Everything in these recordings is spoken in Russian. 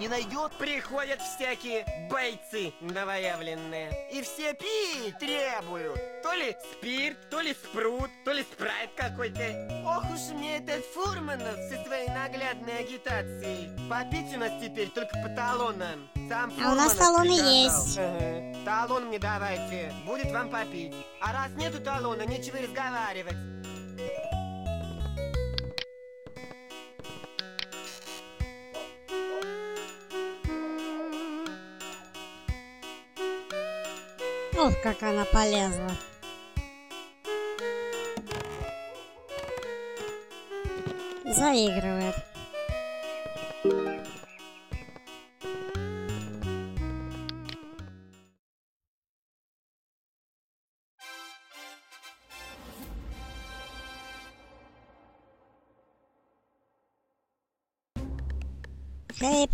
не найдет? Приходят всякие бойцы новоявленные. И все пить требуют. То ли спирт, то ли спрут, то ли спрайт какой-то. Ох уж мне этот Фурманов со своей наглядной агитацией. Попить у нас теперь только по талонам. Сам А у нас талоны приказал. есть. Ага. Талон мне давайте, будет вам попить. А раз нету талона, нечего разговаривать. Ох, как она полезла. Заигрывает.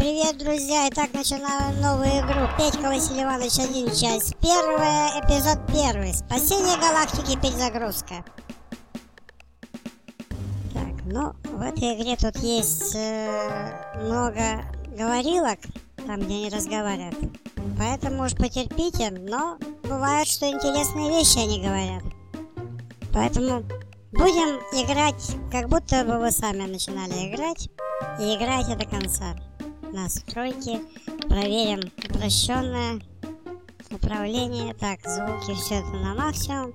Привет, друзья! Итак, начинаю новую игру. Петька Василий Иванович, один часть. Первый эпизод первый. Спасение галактики, перезагрузка. Так, ну, в этой игре тут есть э, много говорилок, там, где они разговаривают. Поэтому уж потерпите, но бывает, что интересные вещи они говорят. Поэтому будем играть, как будто бы вы сами начинали играть. И играйте до конца. Настройки. Проверим упрощенное управление. Так, звуки, все это на максимум.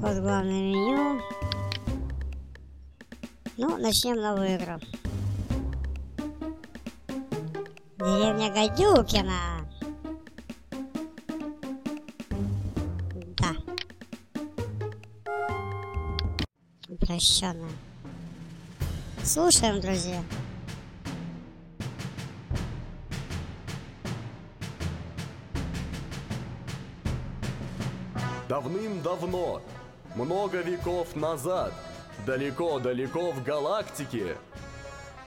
Вот главное меню. Ну, начнем новую игру. Деревня Гадюкина. Да. Упрощенная. Слушаем, друзья. Давным-давно, много веков назад, далеко-далеко в галактике,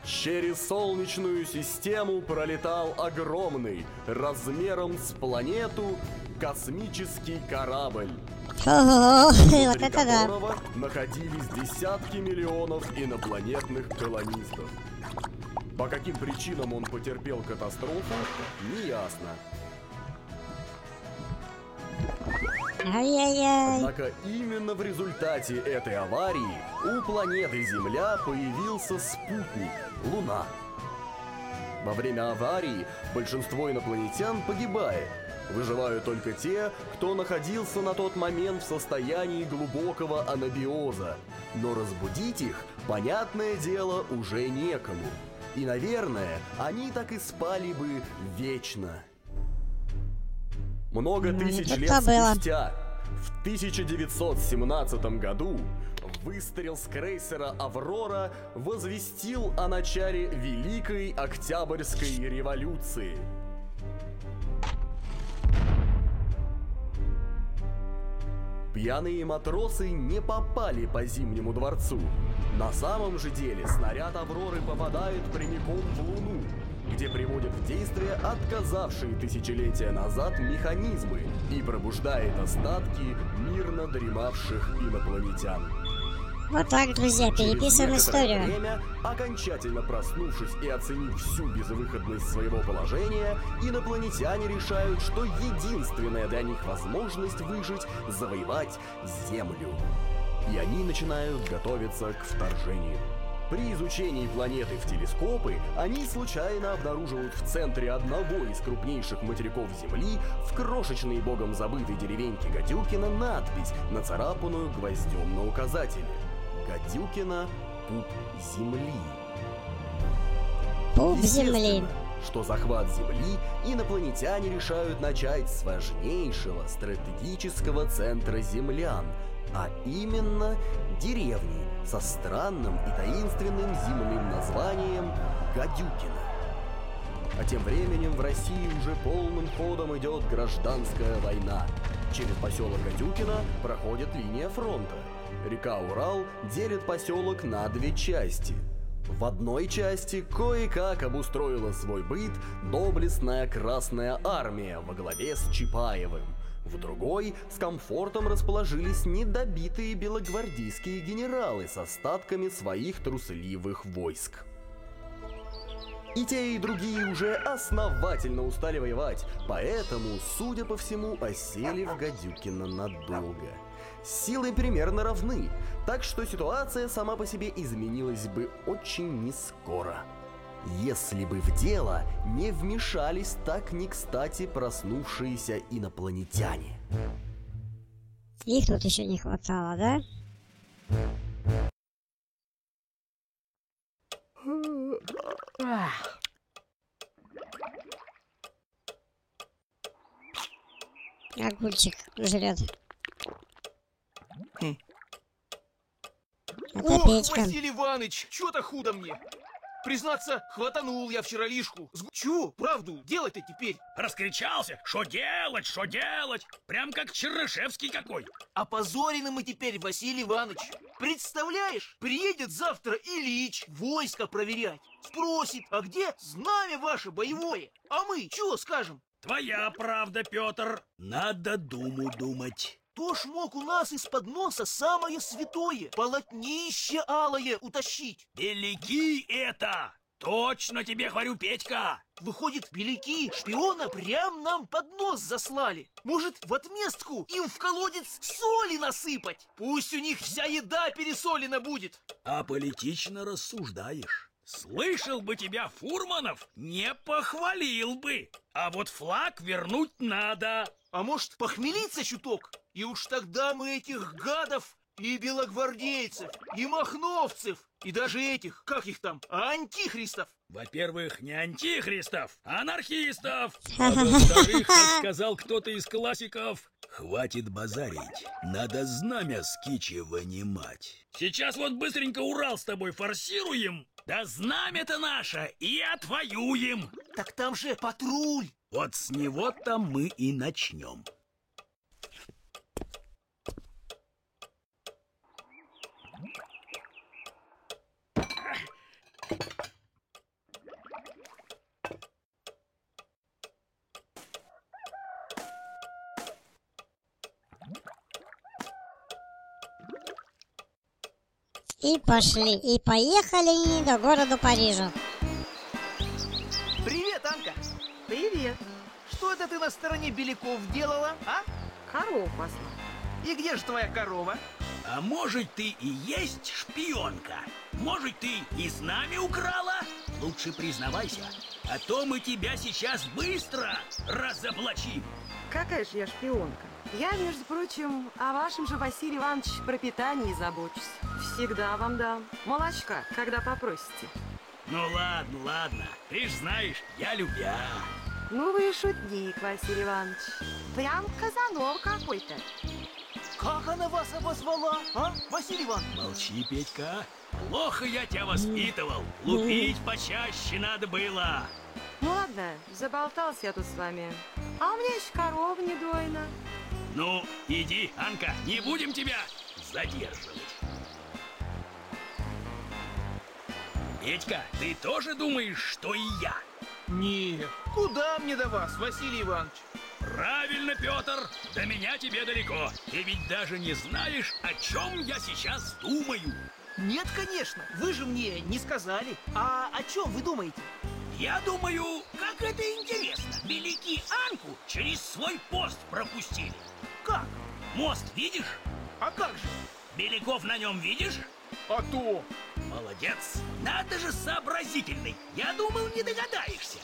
через Солнечную систему пролетал огромный, размером с планету, космический корабль, Ого, вот это да. находились десятки миллионов инопланетных колонистов. По каким причинам он потерпел катастрофу, неясно. Ай-яй-яй. Однако именно в результате этой аварии у планеты Земля появился спутник – Луна. Во время аварии большинство инопланетян погибает. Выживают только те, кто находился на тот момент в состоянии глубокого анабиоза. Но разбудить их, понятное дело, уже некому. И, наверное, они так и спали бы вечно. Много Ну, тысяч лет было. спустя, в 1917 году, выстрел с крейсера «Аврора» возвестил о начале Великой Октябрьской революции. Пьяные матросы не попали по Зимнему дворцу. На самом же деле снаряд «Авроры» попадает прямиком в Луну, где приводит в действие отказавшие тысячелетия назад механизмы и пробуждает остатки мирно дремавших инопланетян. Вот так, друзья, переписываем историю. время, окончательно проснувшись и оценив всю безвыходность своего положения, инопланетяне решают, что единственная для них возможность выжить – завоевать Землю. И они начинают готовиться к вторжению. При изучении планеты в телескопы они случайно обнаруживают в центре одного из крупнейших материков Земли в крошечной богом забытой деревеньке Гадюкина надпись, нацарапанную гвоздем на указателе. Гадюкина – пуп Земли. Пуп земли. Что захват Земли инопланетяне решают начать с важнейшего стратегического центра землян, а именно деревни со странным и таинственным зимним названием Гадюкино. А тем временем в России уже полным ходом идет гражданская война. Через поселок Гадюкино проходит линия фронта. Река Урал делит поселок на две части. В одной части кое-как обустроила свой быт доблестная Красная Армия во главе с Чапаевым. В другой с комфортом расположились недобитые белогвардейские генералы с остатками своих трусливых войск. И те, и другие уже основательно устали воевать, поэтому, судя по всему, осели в Гадюкино надолго. Силы примерно равны, так что ситуация сама по себе изменилась бы очень нескоро. Если бы в дело не вмешались так не кстати проснувшиеся инопланетяне. Их тут еще не хватало, да? Огурчик жрет. Хм. Это Ох, Петька. Василий Иванович, что-то худо мне. Признаться, хватанул я вчера лишку. Чё, правду, делать-то теперь? Раскричался? Что делать, что делать? Прям как Чернышевский какой. Опозорены мы теперь, Василий Иванович. Представляешь, приедет завтра Ильич войско проверять. Спросит, а где знамя ваше боевое? А мы чё скажем? Твоя правда, Петр. Надо думу думать. То ж мог у нас из-под носа самое святое, полотнище алое утащить. Велики это! Точно тебе говорю, Петька! Выходит, беляки шпиона прям нам под нос заслали. Может, в отместку им в колодец соли насыпать? Пусть у них вся еда пересолена будет. А политично рассуждаешь. Слышал бы тебя, Фурманов, не похвалил бы. А вот флаг вернуть надо. А может, похмелиться чуток? И уж тогда мы этих гадов и белогвардейцев, и махновцев, и даже этих, как их там, антихристов. Во-первых, не антихристов, а анархистов. А во-вторых, как сказал кто-то из классиков, хватит базарить, надо знамя с кичи вынимать. Сейчас вот быстренько Урал с тобой форсируем, да знамя-то наше и отвоюем. Так там же патруль. Вот с него-то мы и начнем. И пошли, и поехали они до города Парижа. Привет, Анка. Привет. Что это ты на стороне беляков делала, а? Корову пасла. И где же твоя корова? А может ты и есть шпионка? Может ты и с нами украла? Лучше признавайся, а то мы тебя сейчас быстро разоблачим. Какая же я шпионка? Я, между прочим, о вашем же Василий Иванович пропитании забочусь. Всегда вам дам. Молочка, когда попросите. Ну ладно, ладно, ты ж знаешь, я любя. Ну вы и шутник, Василий Иванович. Прям Казанов какой-то. Как она вас обозвала, а, Василий Иванович? Молчи, Петька. Плохо я тебя воспитывал. Лупить почаще надо было. Ну ладно, заболтался я тут с вами. А у меня еще корова не дойна. Ну, иди, Анка, не будем тебя задерживать. Петька, ты тоже думаешь, что и я? Нет, куда мне до вас, Василий Иванович? Правильно, Петр, до меня тебе далеко. Ты ведь даже не знаешь, о чем я сейчас думаю. Нет, конечно, вы же мне не сказали. А о чем вы думаете? Я думаю, как это интересно. Велики Анку через свой пост пропустили. Как? Мост видишь? А как же? Беляков на нем видишь? А то! Молодец. Надо же сообразительный. Я думал, не догадаешься.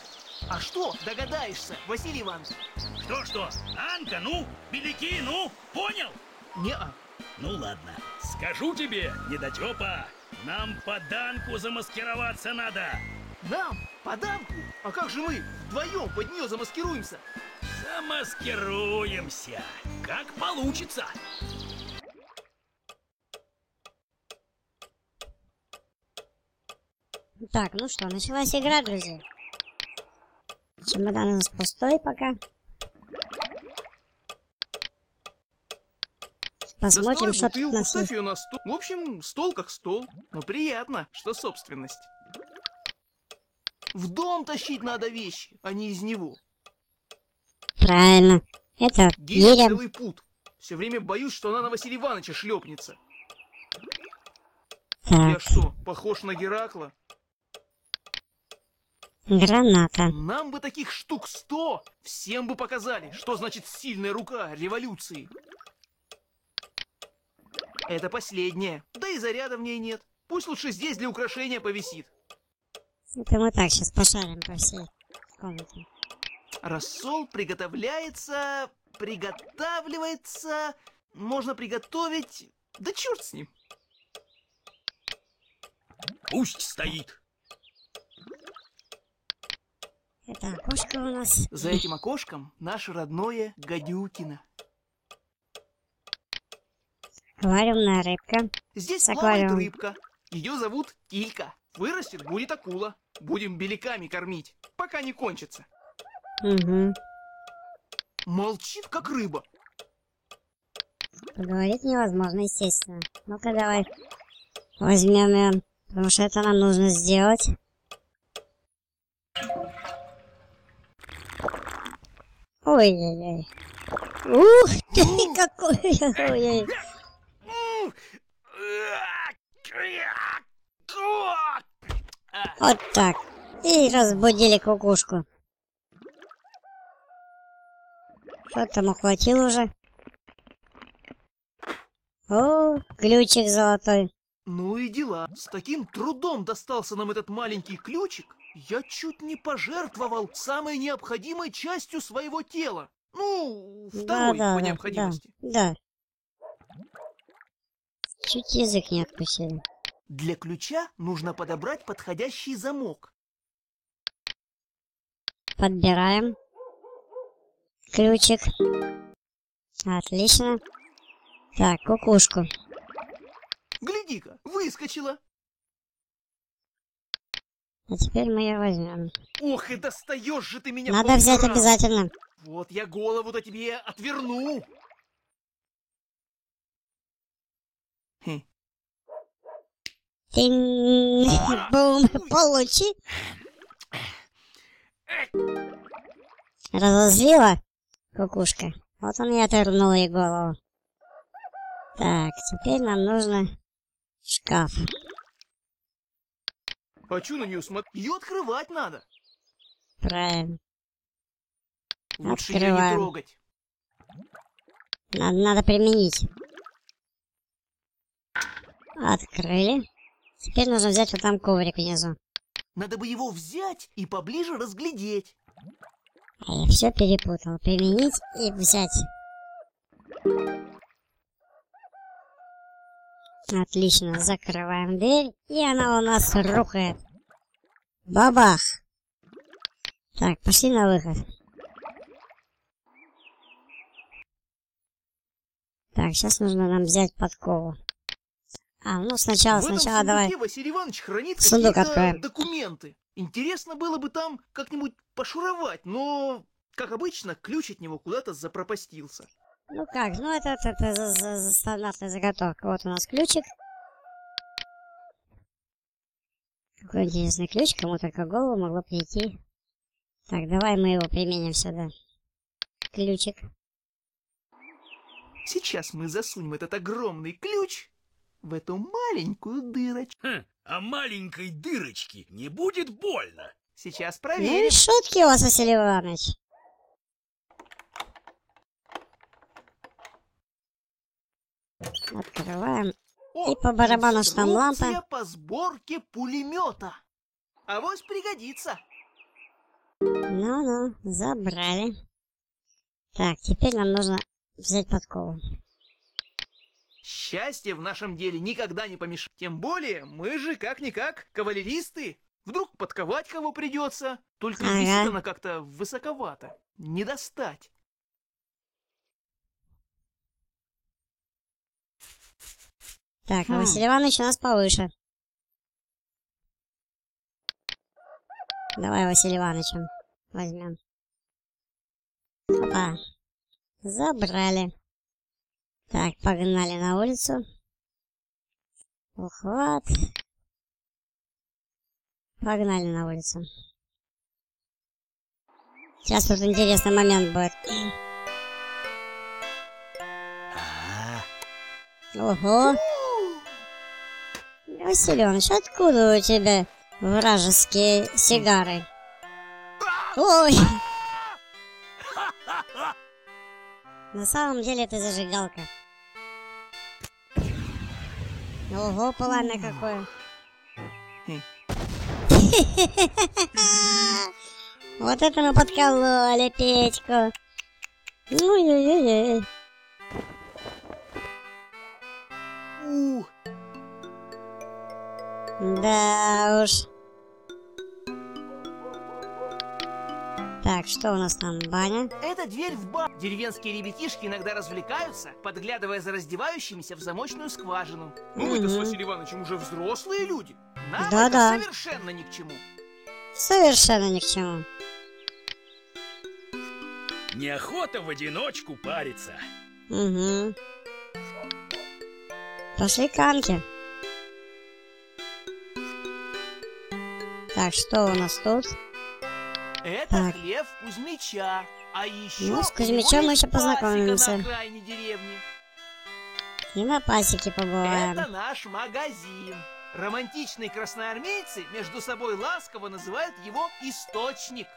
А что догадаешься, Василий Иванович? Что-что? Анка, ну? Беляки, ну? Понял? Не-а. Ну ладно. Скажу тебе, недотепа, нам по Данку замаскироваться надо. Нам? По дамку? А как же мы вдвоем под нее замаскируемся? Замаскируемся. Как получится. Так, ну что, началась игра, друзья. Чемодан у нас пустой пока. Посмотрим, Доставай что тут ставь ее на стол. В общем, стол как стол. Но приятно, что собственность. В дом тащить надо вещи, а не из него. Правильно. Это целый пут. Все время боюсь, что она на Василия Ивановича шлепнется. Я Так, что, похож на Геракла? Граната. Нам бы таких штук сто, всем бы показали, что значит сильная рука революции. Это последнее, да и заряда в ней нет. Пусть лучше здесь для украшения повисит. Это мы так сейчас пошарим по всей комнате. Рассол приготовляется, приготавливается, можно приготовить, да черт с ним. Пусть стоит. Это окошко у нас. За этим окошком наше родное Гадюкино. Аквариумная рыбка. Здесь Аквариум. плавает рыбка. Ее зовут Килька. Вырастет, будет акула. Будем беляками кормить, пока не кончится. Угу. Молчит, как рыба. Поговорить невозможно, естественно. Ну-ка давай возьмем ее, потому что это нам нужно сделать. Ой-ой-ой. Ух ты, какой! Ой-ой. Вот так. И разбудили кукушку. Что там ухватил уже? О, ключик золотой. Ну и дела. С таким трудом достался нам этот маленький ключик. Я чуть не пожертвовал самой необходимой частью своего тела. Ну, второй да, по да, необходимости. Да, да. Чуть язык не откусили. Для ключа нужно подобрать подходящий замок. Подбираем. Ключик. Отлично. Так, кукушку. Гляди-ка, выскочила. А теперь мы ее возьмем. Ох, и достаешь же ты меня. Надо взять обязательно. Вот я голову-то тебе отверну. Хм. Ты бум, получи. Разозлила кукушка. Вот он и оторвнул ей голову. Так, теперь нам нужно шкаф. А чё на нее смотреть? Ее открывать надо. Правильно. Лучше ее не Открываем. трогать. Надо, надо применить. Открыли. Теперь нужно взять вот там коврик внизу. Надо бы его взять и поближе разглядеть. А я все перепутал. Применить и взять. Отлично. Закрываем дверь. И она у нас рухает. Бабах. Так, пошли на выход. Так, сейчас нужно нам взять подкову. А, ну сначала, В этом сначала давай. сундуке Василий Иванович хранит Сундук какие-то откроем. документы. Интересно было бы там как-нибудь пошуровать, но, как обычно, ключ от него куда-то запропастился. Ну как, ну это, это, это за- за- за стандартная заготовка. Вот у нас ключик. Какой интересный ключ, кому только голову могло прийти. Так, давай мы его применим сюда. Ключик. Сейчас мы засунем этот огромный ключ в эту маленькую дырочку. Хм, а маленькой дырочки не будет больно. Сейчас Ну и проверим. шутки у вас, Василий Иванович. Открываем. О, и по барабану, что там лампа. по сборке пулемета. Авось пригодится. Ну-ну, забрали. Так, теперь нам нужно взять подкову. Счастье в нашем деле никогда не помешает. Тем более, мы же как-никак кавалеристы. Вдруг подковать кого придется. Только Ага. висит она как-то высоковато. Не достать. Так, а Хм. Василий Иванович у нас повыше. Давай Василий Ивановича возьмем. Опа. Забрали. Так, погнали на улицу. Ухват. Погнали на улицу. Сейчас тут интересный момент будет. Ого. Иванович, откуда у тебя вражеские сигары? Ой! На самом деле ты зажигалка. Ого, пламя какое. Вот это мы подкололи печку. Ой-ой-ой. У, Да уж. Так, что у нас там, баня? это дверь в бар. Деревенские ребятишки иногда развлекаются, подглядывая за раздевающимися в замочную скважину. Ну, мы-то с. Василием Ивановичем уже взрослые люди. Нам Да-да. это совершенно ни к чему. Совершенно ни к чему. Неохота в одиночку париться. Угу. Пошли канки. Так, что у нас тут? Это Так. хлев Кузьмича. А еще Ну, с Кузьмичом мы еще познакомимся. на. И на пасеке побываем. Это наш магазин. Романтичные красноармейцы между собой ласково называют его источник.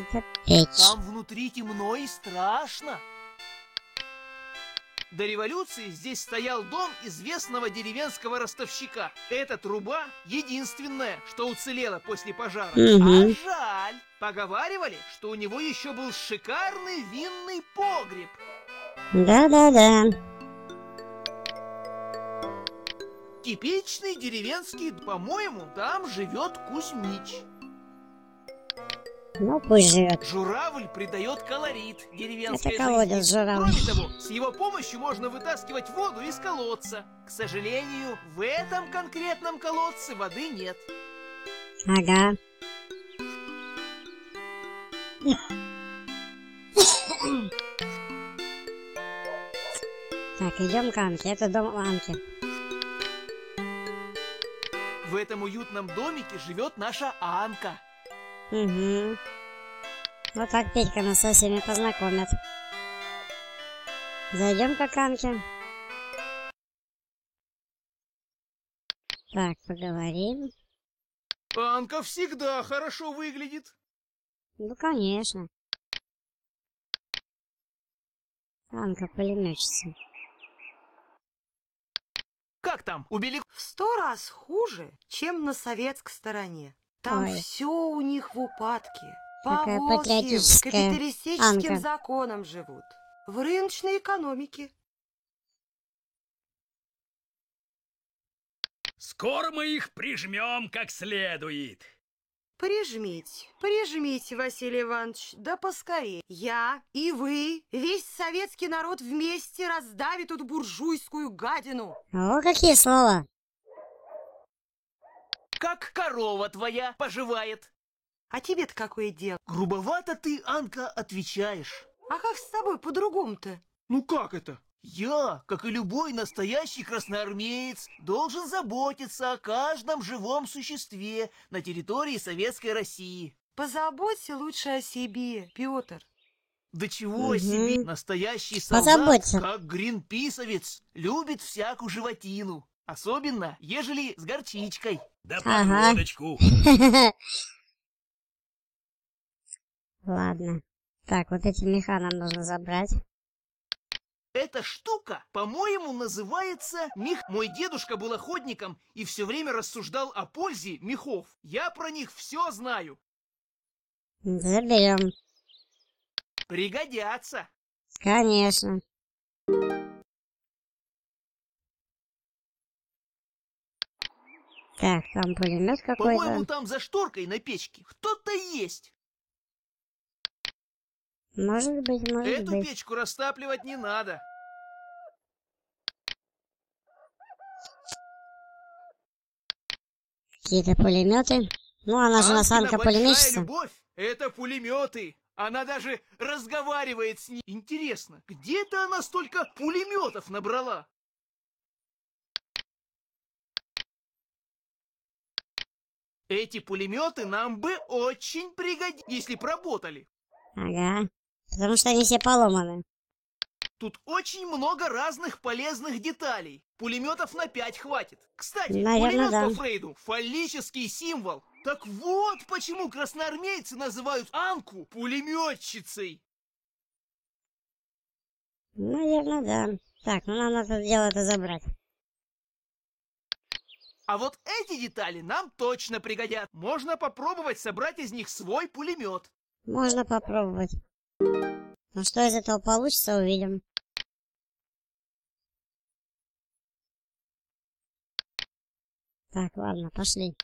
Это печь. Там внутри темно и страшно. До революции здесь стоял дом известного деревенского ростовщика. Эта труба единственная, что уцелела после пожара. Мгм. А жаль. Поговаривали, что у него еще был шикарный винный погреб. Да-да-да. Типичный деревенский, по-моему, там живет Кузьмич. Ну, пусть живет. Журавль придает колорит деревенской Это колодец жизни. журавль. Кроме того, с его помощью можно вытаскивать воду из колодца. К сожалению, в этом конкретном колодце воды нет. Ага. Так, идем к Анке. Это дом Анки. В этом уютном домике живет наша Анка. Угу. Вот так Петька нас со всеми познакомит. Зайдем к Анке. Так, поговорим. Анка всегда хорошо выглядит. Ну, конечно. Анка пулеметчица. Как там, у Белик... В сто раз хуже, чем на советской стороне. Там Ой. все у них в упадке. Какая По волчьим, патриотическая капиталистическим Анка. законам живут. В рыночной экономике. Скоро мы их прижмем как следует. Прижмите, прижмите, Василий Иванович, да поскорее. Я и вы, весь советский народ вместе раздавит эту буржуйскую гадину. О, какие слова! Как корова твоя поживает. А тебе-то какое дело? Грубовато ты, Анка, отвечаешь. А как с тобой по-другому-то? Ну как это? Я, как и любой настоящий красноармеец, должен заботиться о каждом живом существе на территории Советской России. Позаботься лучше о себе, Петр. Да чего Мгм. себе, настоящий солдат, Позаботься. как гринписовец, любит всякую животину. Особенно, ежели с горчичкой. Да Ага. подводочку. Ладно. Так, вот эти меха нам нужно забрать. Эта штука, по-моему, называется мех. Мой дедушка был охотником и все время рассуждал о пользе мехов. Я про них все знаю. Заберем. Пригодятся. Конечно. Так, там пулемет По-моему, какой-то. там за шторкой на печке кто-то есть. Может быть, может Эту быть. печку растапливать не надо. Какие-то пулеметы. Ну, она же у нас Анкина Анка большая пулеметчица. любовь — это пулеметы. Она даже разговаривает с ней. Интересно, где-то она столько пулеметов набрала? Эти пулеметы нам бы очень пригодились, если б работали. Ага. Потому что они все поломаны. Тут очень много разных полезных деталей. Пулеметов на пять хватит. Кстати, Наверно, пулемет да. по Фрейду – фаллический символ. Так вот почему красноармейцы называют Анку пулеметчицей. Наверное, да. Так, ну нам надо дело это забрать. А вот эти детали нам точно пригодят. Можно попробовать собрать из них свой пулемет. Можно попробовать. Ну что из этого получится, увидим. Так, ладно, пошли.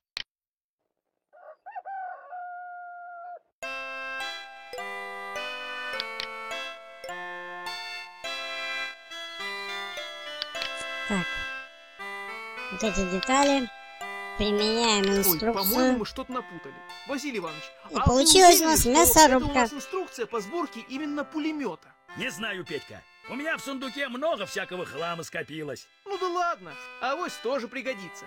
Вот эти детали. Применяем Ой, инструкцию. по-моему, мы что-то напутали. Василий Иванович, И а получилась у нас мясорубка. Это у нас инструкция по сборке именно пулемета. Не знаю, Петька. У меня в сундуке много всякого хлама скопилось. Ну да ладно, авось тоже пригодится.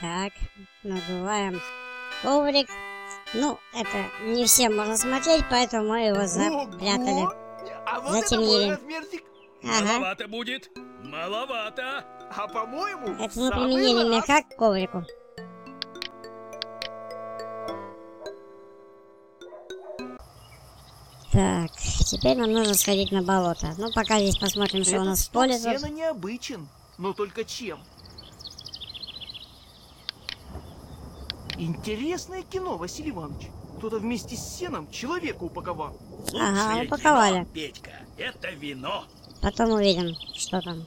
Так, надуваем коврик. Ну, это не всем можно смотреть, поэтому мы его запрятали. А вот Затемнили. это мой размерчик. Ага. Маловато будет. Маловато. А по-моему, Это мы самый применили раз. меха к коврику. Так, теперь нам нужно сходить на болото. Ну, пока здесь посмотрим, что у Этот нас в поле сена необычен, но только чем? Интересное кино, Василий Иванович. Кто-то вместе с сеном человека упаковал. Ага, упаковали. кино, Петька, это вино. Потом увидим, что там.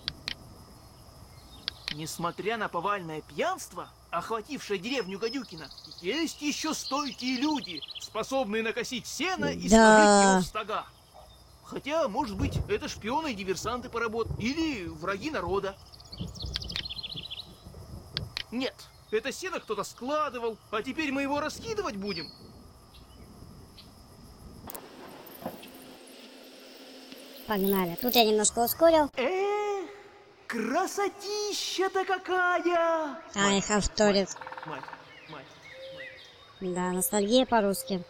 Несмотря на повальное пьянство, охватившее деревню Гадюкина, есть еще стойкие люди, способные накосить сено и Да. сложить его в стога. Хотя, может быть, это шпионы и диверсанты по работе, или враги народа. Нет, это сено кто-то складывал, а теперь мы его раскидывать будем. Погнали. Тут я немножко ускорил. Эх, красотища-то какая! Ай, хавторит. Мать, мать, Да, ностальгия по-русски.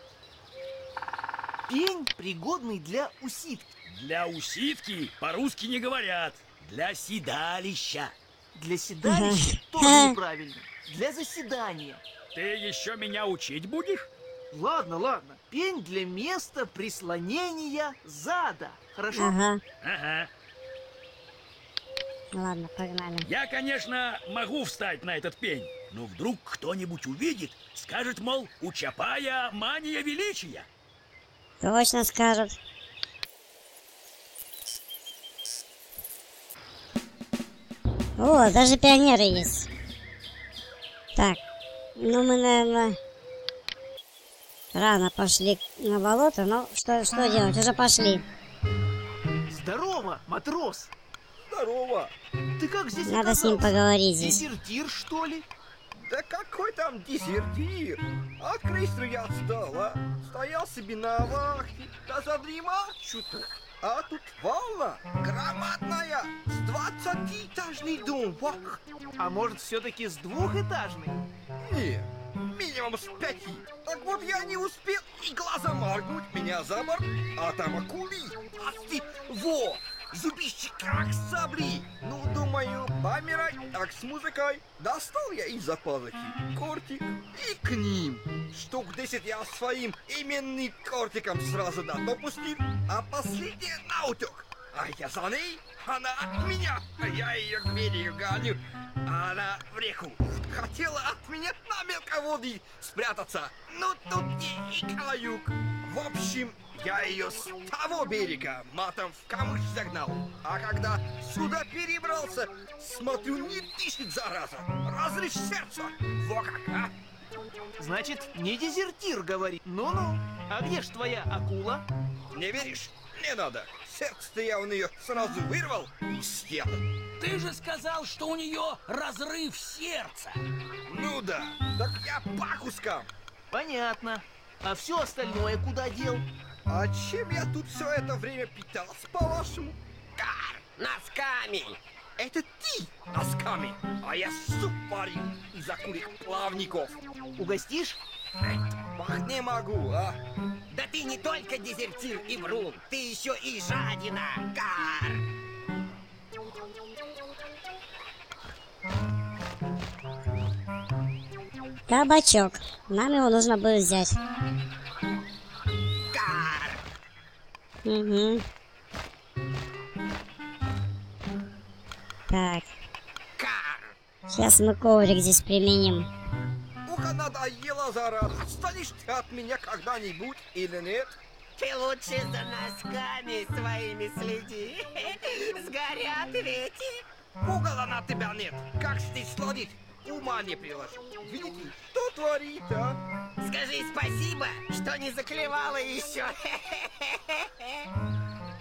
Пень, пригодный для усидки. Для усидки по-русски не говорят. Для седалища. Для седалища тоже неправильно. Для заседания. Ты еще меня учить будешь? Ладно, ладно. Пень для места прислонения зада. Хорошо? Ага. Ага. Ладно, погнали. Я, конечно, могу встать на этот пень, но вдруг кто-нибудь увидит, скажет, мол, у Чапая мания величия. Точно скажут. О, даже пионеры есть. Так, ну мы, наверное, рано пошли на болото, но что, что делать, уже пошли. Здорово, матрос. Здорово. Ты как здесь Надо с ним оказался? поговорить здесь. Дезертир, что ли? Да какой там дезертир? От крейсера я отстал, а? Стоял себе на вахте, да задремал чуток. А тут волна громадная, с двадцатиэтажный дом, вах. А может, все-таки с двухэтажной? Не, минимум с пяти. Так вот я не успел и глазом моргнуть меня за борт, а там акули. Асти, во, зубище как сабли. Ну, думаю, помирать, так с музыкой. Достал я из-за пазухи кортик и к ним. Штук 10 я своим именным кортиком сразу да допустил, а последняя на утек. А я за ней, она от меня, а я ее к берегу гоню, а она в реку. Хотела от меня на мелководье спрятаться, но тут и, и каюк. В общем, я ее с того берега матом в камыш загнал. А когда сюда перебрался, смотрю, не дышит, зараза. Разрыв сердца. Во как, а? Значит, не дезертир, говорит. Ну-ну. А где ж твоя акула? Не веришь? Не надо. Сердце-то я у нее сразу вырвал и съел. Ты же сказал, что у нее разрыв сердца. Ну да, так я по кускам. Понятно. А все остальное куда дел? А чем я тут все это время питался, по-вашему? Кар, носками. Это ты носками, а я суп варил из акулих плавников. Угостишь? Ах, не могу, а. Да ты не только дезертир и врун, ты еще и жадина, Кар! Кабачок. Нам его нужно будет взять. Угу. Так, Кар! сейчас мы коврик здесь применим. Уха надоело, зараза. Отстанешь ты от меня когда-нибудь или нет? Ты лучше за носками своими следи. Сгорят ведь. Пугала на тебя нет. Как ж ты сладить? Ума не приложу. Видите, что творит, а? Скажи спасибо, что не заклевала еще.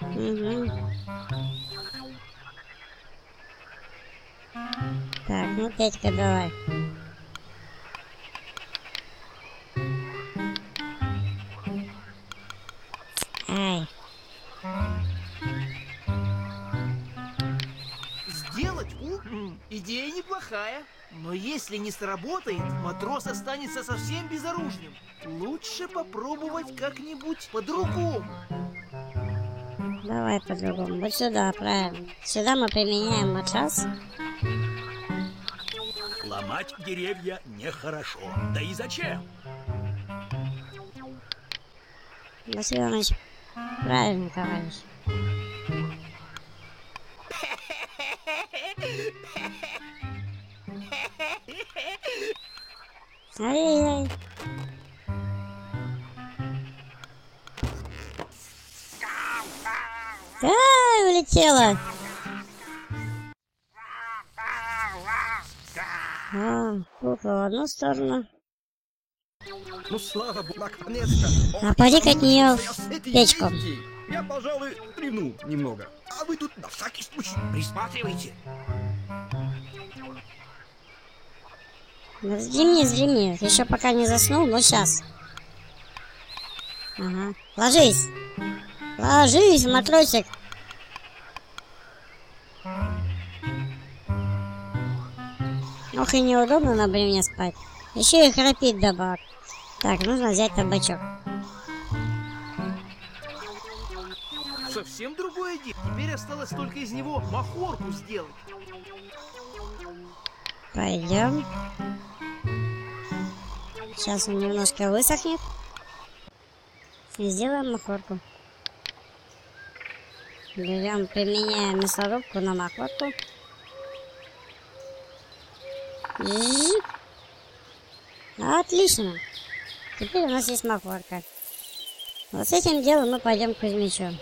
Угу. Так, ну Петька, давай. Ай, Идея неплохая. Но если не сработает, матрос останется совсем безоружным. Лучше попробовать как-нибудь по-другому. давай по-другому. Вот сюда, правильно. Сюда мы применяем матрас. Ломать деревья нехорошо. Да и зачем? Василий Иванович, правильно, товарищ. Ай-яй-яй. Ай, улетела. А, кукла в одну сторону. Ну, слава богу, наконец-то. А поди-ка от нее печку. Я, пожалуй, ревну немного. А вы тут на всякий случай присматривайте. Ну, Вздремни, вздремни. Еще пока не заснул, но сейчас. Ага. Ложись. Ложись, матросик. Ох и неудобно на бревне спать. Еще и храпит добавок. Так, нужно взять табачок. Совсем другое дело. Теперь осталось только из него махорку сделать. Пойдем. Сейчас он немножко высохнет. И сделаем махорку. Берем, применяем мясорубку на махорку. Отлично. Теперь у нас есть махорка. Вот с этим делом мы пойдем к Кузьмичу.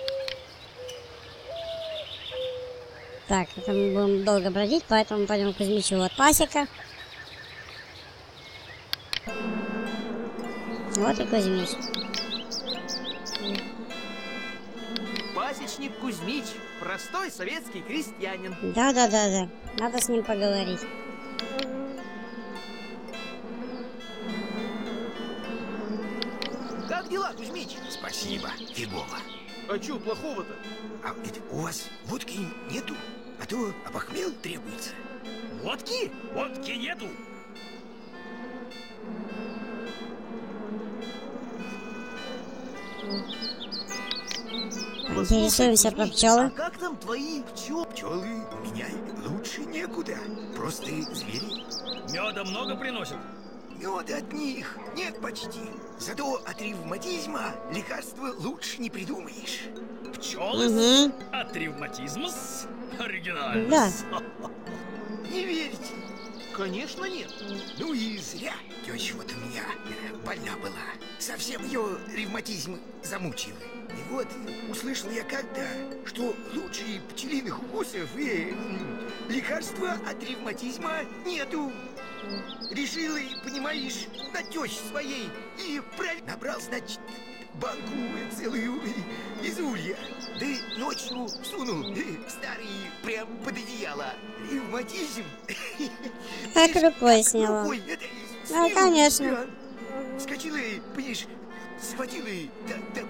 Так, это мы будем долго бродить, поэтому пойдем к Кузьмичу. Вот пасека. Вот и Кузьмич. Пасечник Кузьмич, простой советский крестьянин. Да-да-да-да. Надо с ним поговорить. Как дела, Кузьмич? Спасибо, фигово. А чё плохого-то? А это у вас водки нету? А то опохмел требуется. Водки? Водки нету. Интересуемся про пчелы. А как там твои пчел? Пчелы меня лучше некуда. Просто звери. Меда много приносят. Меда от них нет почти. Зато от ревматизма лекарства лучше не придумаешь. Пчелы Угу. от ревматизма с оригинально. Да. Не верите? Конечно нет. Ну и зря. Теща вот у меня э, больна была. Совсем ее ревматизм замучил. И вот услышал я как-то, что лучше пчелиных укусов и лекарства от ревматизма нету. Решил, и, понимаешь, на тещи своей и правильно набрал, значит, банку целую из улья. Да ночью сунул э, в старый прям под одеяло. Ревматизм. Как рукой сняла. Рукой, это, Ну, конечно. да. Скочила, и, понимаешь, схватила и до-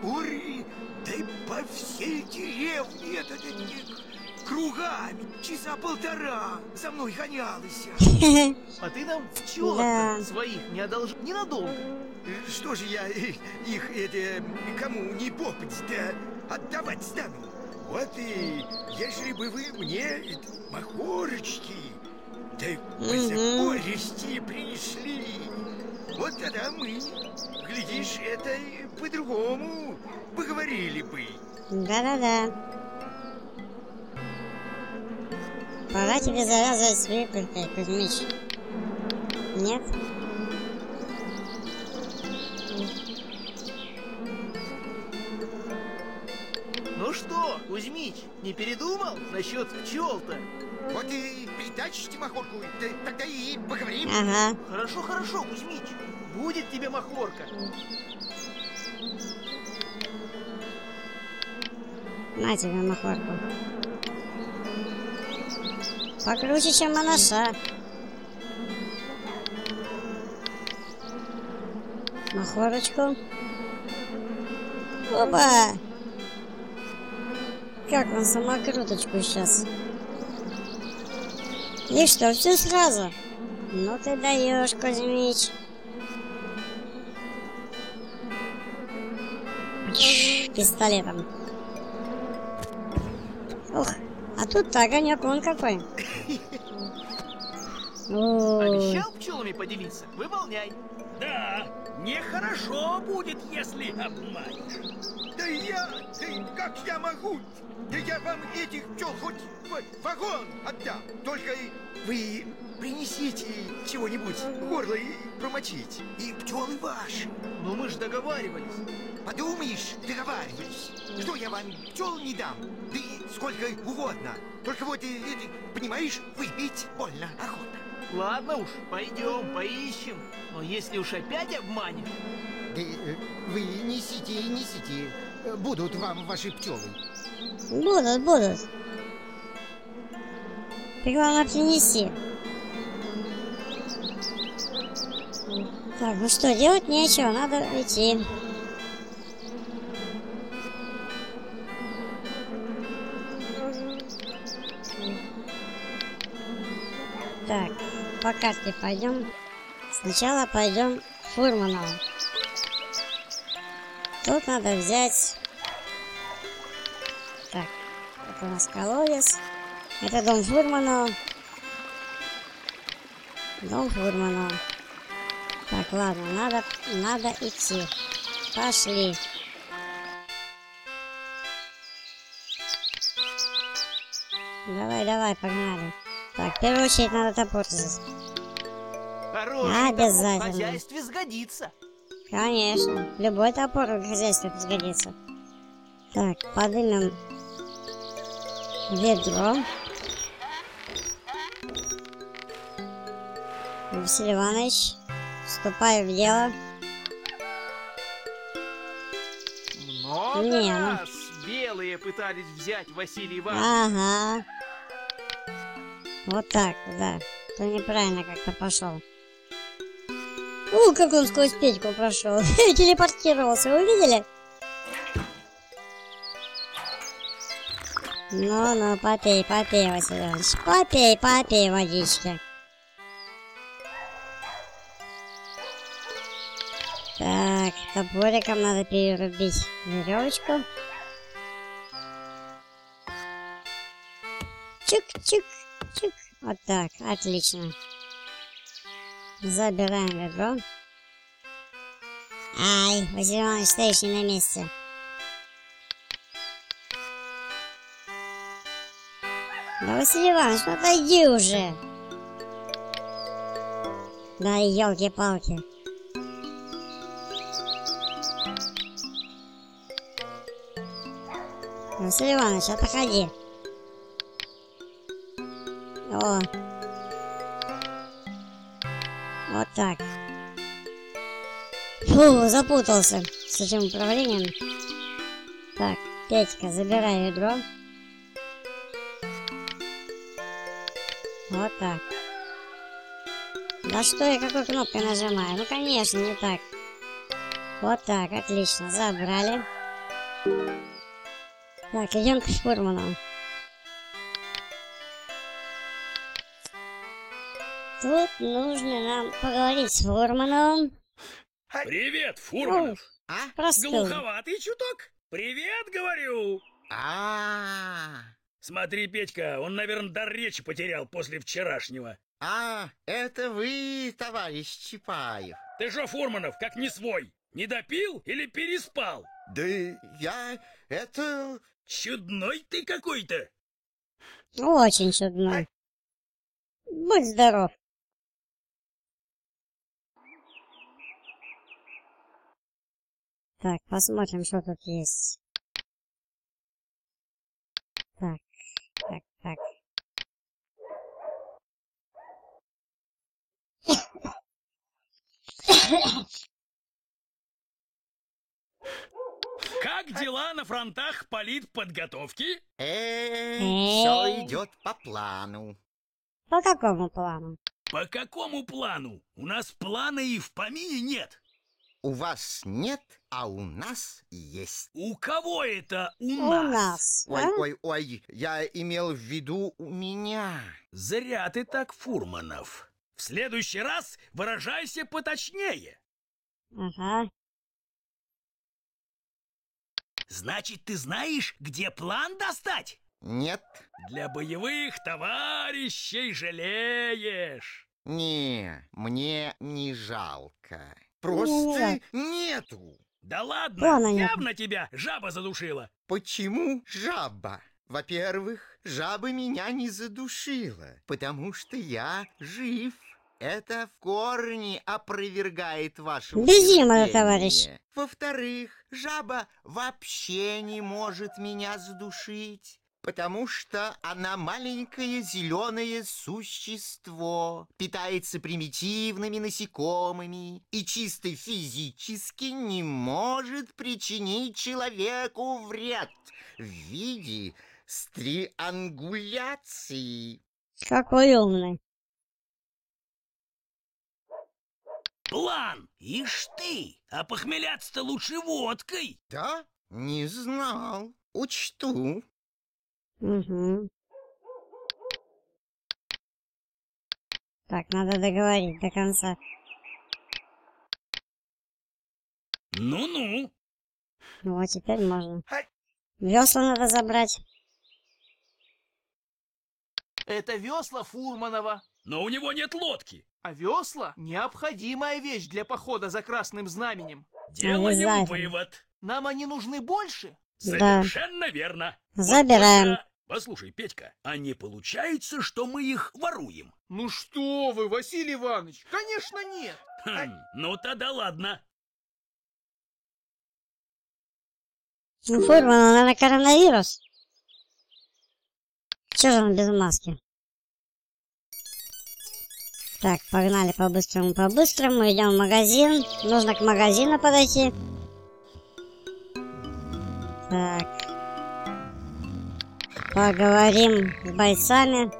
да и по всей деревне это, это, не- кругами, часа полтора за мной гонялась. А ты нам пчелок Да. своих не одолжил ненадолго. Что же я их это, кому не попасть, да отдавать стану? Вот и если бы вы мне махорочки, да позапористи принесли, вот тогда мы, глядишь, это по-другому поговорили бы. Да-да-да. Пора тебе завязывать с выпивкой, Кузьмич. Нет? Ну что, Кузьмич, не передумал насчет пчел-то? Вот и притащите махорку, да, тогда и поговорим. Ага. Хорошо, хорошо, Кузьмич. Будет тебе махорка. На тебе махорку. Покруче, чем моноша. Махорочку. Опа! Как он самокруточку сейчас. И что, все сразу? Ну ты даешь, Кузьмич. Пистолетом. Ух, а тут-то огонек вон какой. Ой, Обещал пчелами поделиться? Выполняй. Да, нехорошо будет, если обманешь. Я, как я могу? Да я вам этих пчел хоть вагон отдам. Только вы принесите чего-нибудь горло и промочить. И пчелы ваши. Но мы же договаривались. Подумаешь, договаривались. Что я вам пчел не дам? Да и сколько угодно. Только вот, понимаешь, выпить больно охота. Ладно уж, пойдем, поищем. Но если уж опять обманешь, Да э, вы несите, несите. Будут вам ваши пчелы. будут, будут. Главное принеси. Так, ну что, делать нечего, надо идти. Так, по карте пойдем. Сначала пойдем к Фурманову. Тут надо взять... у нас колодец. Это дом Фурманова. Дом Фурманова. Так, ладно, надо, надо идти. Пошли. Давай, давай, погнали. Так, в первую очередь надо топор взять. хороший Обязательно. топор в хозяйстве сгодится. Конечно, любой топор в хозяйстве сгодится. Так, подымем ведро. Василий Иванович, вступаю в дело. Много Не, ну- раз белые пытались взять Василий Иванович. Ага. Вот так, да. То неправильно как-то пошел. У, как он сквозь печку прошел. Телепортировался, вы видели? Ну-ну, попей, попей, Василий Иванович. Попей, попей водички. Так, топориком надо перерубить веревочку. Чик-чик-чик. Вот так, отлично. Забираем ведро. Ай, Василий Иванович, стоишь не на месте. Да, Василий Иванович, ну отойди уже. Да, елки-палки. Василий Иванович, отходи. О. Вот так. Фу, запутался с этим управлением. Так, Петька, забирай ведро. Вот так. Да что я какой кнопкой нажимаю? Ну, конечно, не так. Вот так, отлично, забрали. Так, идем к Фурману. Тут нужно нам поговорить с Фурманом. Привет, Фурманов. А? Простыл. Глуховатый чуток? Привет, говорю. А, Смотри, Петька, он, наверное, дар речи потерял после вчерашнего. а, это вы, товарищ Чапаев. Ты что, Фурманов, как не свой? Не допил или переспал? Да я это... Чудной ты какой-то. Очень чудно. Будь здоров. Так, посмотрим, что тут есть. Так. Как дела на фронтах политподготовки? Э, Э. все идет по плану. По какому плану? По какому плану? У нас плана и в помине нет. У вас нет, а у нас есть. У кого это у, У нас? нас. Ой, а? ой, ой, я имел в виду у меня. Зря ты так, Фурманов. В следующий раз выражайся поточнее. Ага. Значит, ты знаешь, где план достать? Нет, Для боевых товарищей жалеешь. не, мне не жалко. Просто нету. Да ладно, нет. явно тебя жаба задушила. Почему жаба? Во-первых, жаба меня не задушила, потому что я жив. Это в корне опровергает ваше Без юмора, утверждение. товарищ. Во-вторых, жаба вообще не может меня задушить, потому что она маленькое зеленое существо, питается примитивными насекомыми и чисто физически не может причинить человеку вред в виде стриангуляции. Какой умный. План! Ишь ты! А похмеляться-то лучше водкой. Да? Не знал. Учту. Угу. Так, надо договорить до конца. Ну-ну. Вот теперь можно. Весла надо забрать. Это весла Фурманова. Но у него нет лодки. А весла – необходимая вещь для похода за красным знаменем. Делаем вывод. Нам они нужны больше? Да. Совершенно верно. Забираем. Вот Послушай, Петька, а не получается, что мы их воруем? Ну что вы, Василий Иванович, конечно нет. Хм, ну тогда ладно. Ну, Фурман, наверное, коронавирус. Че же он без маски? Так, погнали по-быстрому, по-быстрому. Идем в магазин. Нужно к магазину подойти. Так. Поговорим с бойцами.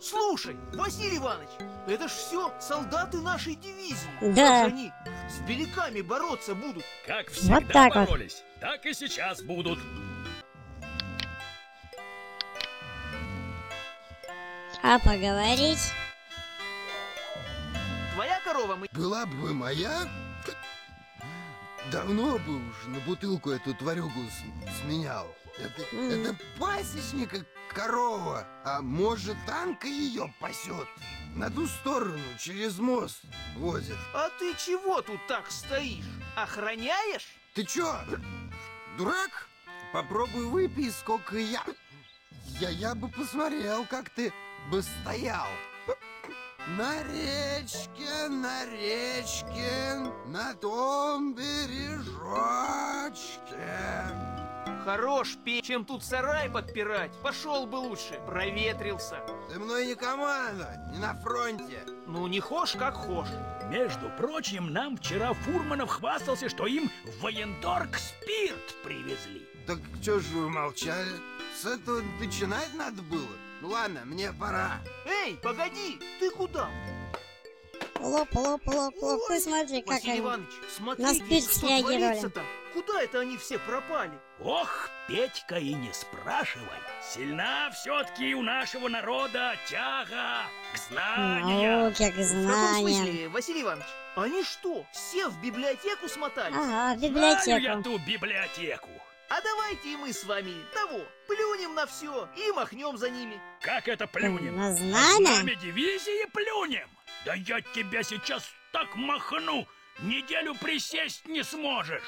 Слушай, Василий Иванович, это ж все солдаты нашей дивизии. Да. Как они с беляками бороться будут? Как всегда так вот. боролись, так и сейчас будут. А поговорить? Твоя корова мы... Была бы моя, давно бы уж на бутылку эту тварюгу сменял. Это, Мгм. это пасечника корова, а может танка ее пасет. На ту сторону, через мост возит. А ты чего тут так стоишь? Охраняешь? Ты чё, дурак? Попробуй выпей, сколько я... Я, я бы посмотрел, как ты бы стоял. На речке, на речке, на том бережочке. Хорош петь, чем тут сарай подпирать. Пошел бы лучше, проветрился. Ты мной не команда, не на фронте. Ну, не хошь, как хошь. Между прочим, нам вчера Фурманов хвастался, что им в военторг спирт привезли. Так чё ж вы молчали? С этого начинать надо было? Ну ладно, мне пора. Эй, погоди, ты куда? Лоп, лоп, лоп, лоп. Ты смотри, как Василий они. Иванович, На смотрите, спирт что среагировали. куда это они все пропали? Ох, Петька, и не спрашивай. Сильна все-таки у нашего народа тяга к знаниям. Науки, к В каком знаниям. смысле, Василий Иванович? Они что, все в библиотеку смотались? Ага, в Знаю библиотеку. я ту библиотеку. А давайте и мы с вами того, плюнем на все и махнем за ними. Как это плюнем? На На знамя? знамя дивизии плюнем? Да я тебя сейчас так махну, неделю присесть не сможешь.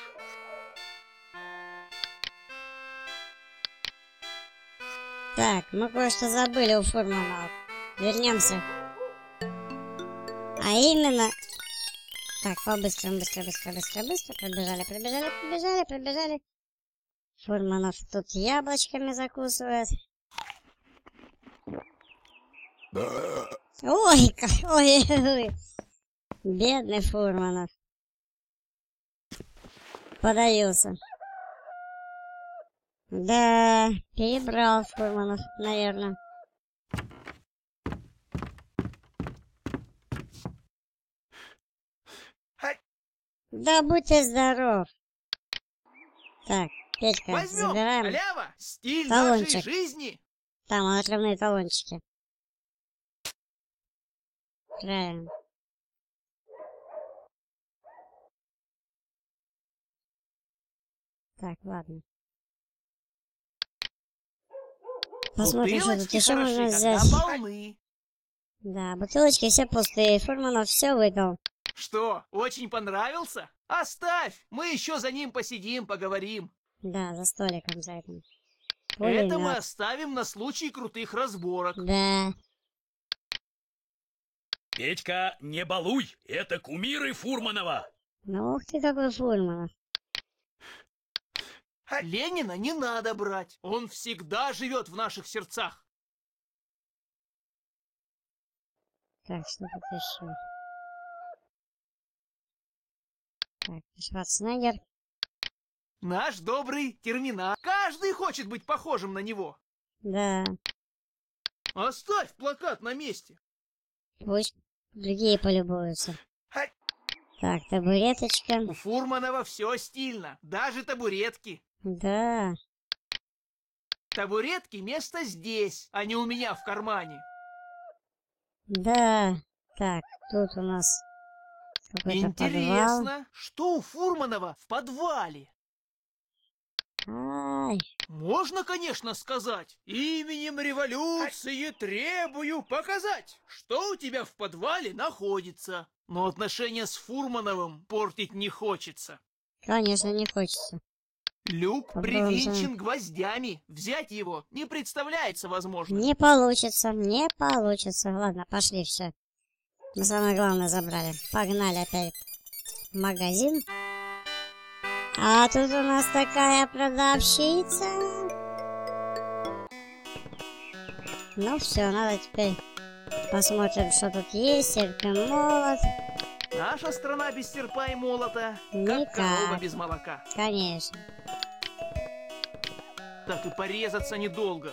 Так, мы кое-что забыли у Фурманова. Вернемся. А именно... Так, по-быстрому, быстро, быстро, быстро, быстро. Пробежали, пробежали, пробежали, пробежали. Фурманов тут яблочками закусывает. Ой, ой, ой. Бедный Фурманов. Подавился. Да, перебрал Фурманов, наверное. Да будь ты здоров. Так, Петька, Возьмем, забираем. халява, стиль Талончик. нашей жизни. Там отрывные талончики. Правильно. Так, ладно. Посмотрим, что тут еще хороши, можно взять. полны. Да, бутылочки все пустые. Фурманов все выпил. Что, очень понравился? Оставь, мы еще за ним посидим, поговорим. Да, за столиком за этим. Это мы оставим на случай крутых разборок. Да. Петька, не балуй, это кумиры Фурманова. Ну ух ты какой Фурманов. Ленина не надо брать, он всегда живет в наших сердцах. Так, что тут еще? Так, Шварценеггер. Наш добрый терминал. Каждый хочет быть похожим на него. Да. Оставь плакат на месте. Пусть другие полюбуются. Так, табуреточка. У Фурманова все стильно, даже табуретки. Да. Табуретки место здесь, а не у меня в кармане. Да. Так, тут у нас какой-то подвал. Интересно, что у Фурманова в подвале? Ай, Можно, конечно, сказать, именем революции требую показать, что у тебя в подвале находится. Но отношения с Фурмановым портить не хочется. конечно, не хочется. Люк привинчен гвоздями. Взять его не представляется возможным. Не получится, не получится. Ладно, пошли, все. Мы самое главное забрали. Погнали опять в магазин. А тут у нас такая продавщица. Ну все, надо теперь посмотрим, что тут есть. Серпи молот. Наша страна без серпа и молота, как Никак. корова без молока. Конечно. Так и порезаться недолго.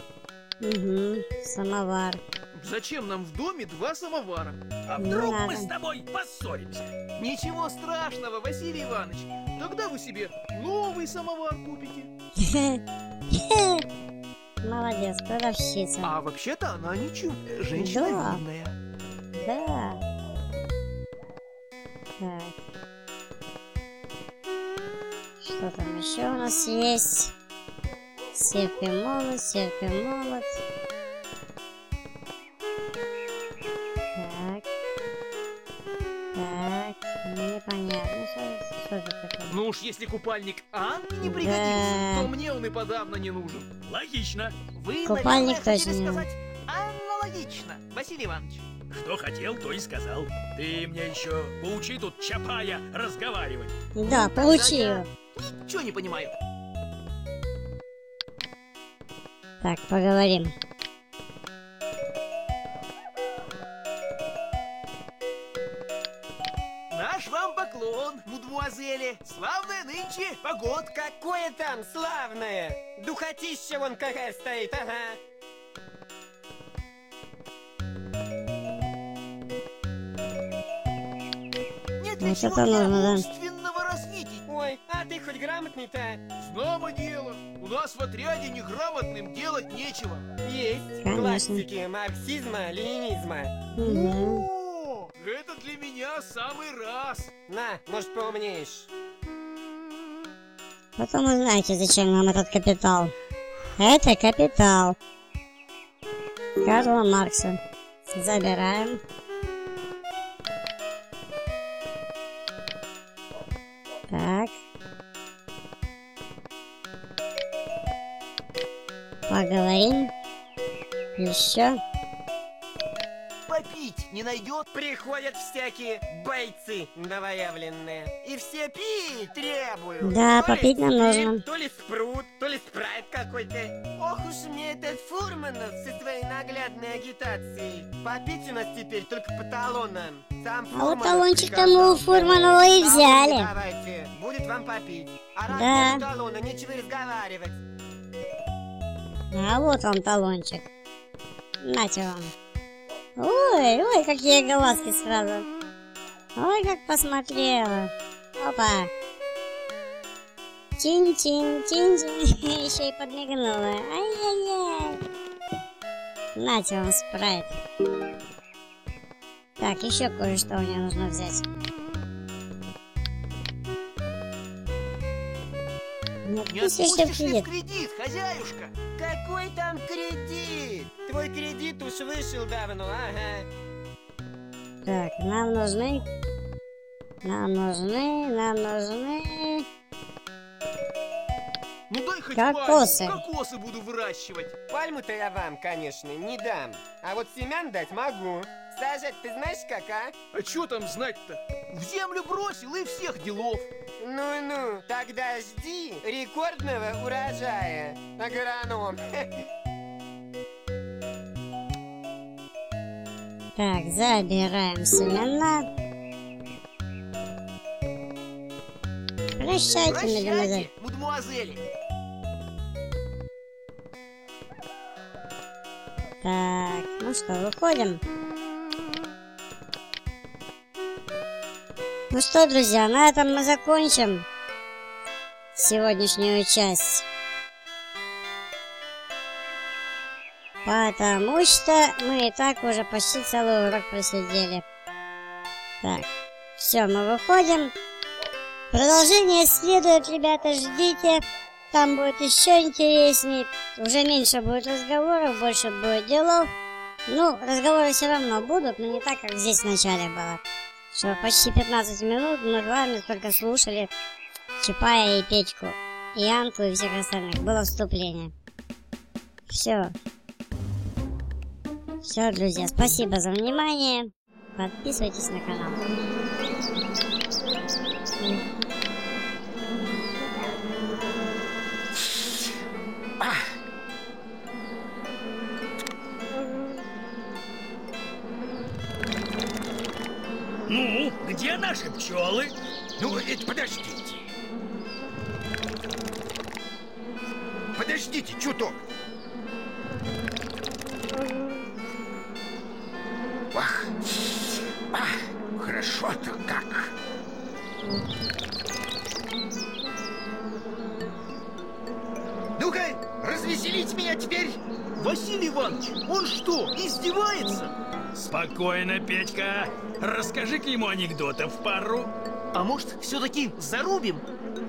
Угу, самовар. Зачем нам в доме два самовара? А Не вдруг мы надо. с тобой поссоримся? Ничего страшного, Василий Иванович. Тогда вы себе новый самовар купите. Молодец, продавщица. А вообще-то она ничего. Женщина Да. видная. Да. Так. Что там еще у нас есть? Серп и молот, серп и молот. Ну уж если купальник Анны не Да. пригодился, то мне он и подавно не нужен. Логично. Вы, Купальник наверное, хотели точно сказать аналогично, Василий Иванович. Что хотел, то и сказал. Ты мне еще поучи тут Чапая разговаривать. Да, тогда поучи его. Чего не понимаю? Так, поговорим. Поклон, мудвуазели. Славная нынче погодка. Какое там славное! Духотища вон какая стоит, ага. Нет Вот чего нужно, умственного развития. Ой, а ты хоть грамотный-то? Знамо дело. У нас в отряде неграмотным делать нечего. Есть. Конечно. Классики марксизма, ленинизма. Мгм. Это для меня самый раз. На, может, поумнеешь. Потом узнаете, зачем нам этот капитал. Это капитал. Карла Маркса. Забираем. Так. Поговорим. Еще. Не найдет? Приходят всякие бойцы новоявленные. И все пить требуют. Да, То ли попить нам нужно. То ли спрут, то ли спрайт какой-то. Ох уж мне этот Фурманов со своей наглядной агитацией. Попить у нас теперь только по талонам. Сам А вот талончик-то мы у Фурманова и взяли. Давайте, будет вам попить. А раз Да. нет талона, нечего разговаривать. А вот вам талончик. Нате вам. Ой, ой, какие глазки сразу. Ой, как посмотрела. Опа. Чин-чин, чин-чин. Еще и подмигнула. Ай-яй-яй. Нате вам спрайт. Так, еще кое-что мне нужно взять. Не Не отпустишь в ли кредит. в кредит, хозяюшка? Какой там кредит? Твой кредит уж вышел давно, ага. Так, нам нужны... Нам нужны, нам нужны... Ну дай хоть Кокосы. пальму, кокосы буду выращивать. Пальму-то я вам, конечно, не дам. А вот семян дать могу. Сажать ты знаешь как, а? А что там знать-то? В землю бросил и всех делов. Ну-ну, тогда жди рекордного урожая, агроном. Так, забираем семена. Прощайте, мадемуазель. Прощайте, мадемуазели. Так, ну что, выходим. Ну что, друзья, на этом мы закончим сегодняшнюю часть. Потому что мы и так уже почти целый урок просидели. Так, все, мы выходим. Продолжение следует, ребята, ждите. Там будет еще интересней. Уже меньше будет разговоров, больше будет делов. Ну, разговоры все равно будут, но не так, как здесь в начале было. Что почти 15 минут мы вами только слушали Чапая и Петьку, и Янку и всех остальных. Было вступление. Все. Все, друзья, спасибо за внимание. Подписывайтесь на канал. Наши пчелы? Ну, это подождите. Подождите, чуток. Ах, ах, хорошо-то как. Ну-ка, развеселите меня теперь. Василий Иванович, он что, издевается? Спокойно, Петька. Расскажи-ка ему анекдотов пару. А может, все-таки зарубим?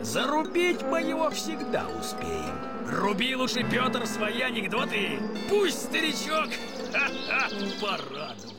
Зарубить мы его всегда успеем. Руби лучше, Петр, свои анекдоты. Пусть старичок ха-ха, порадует.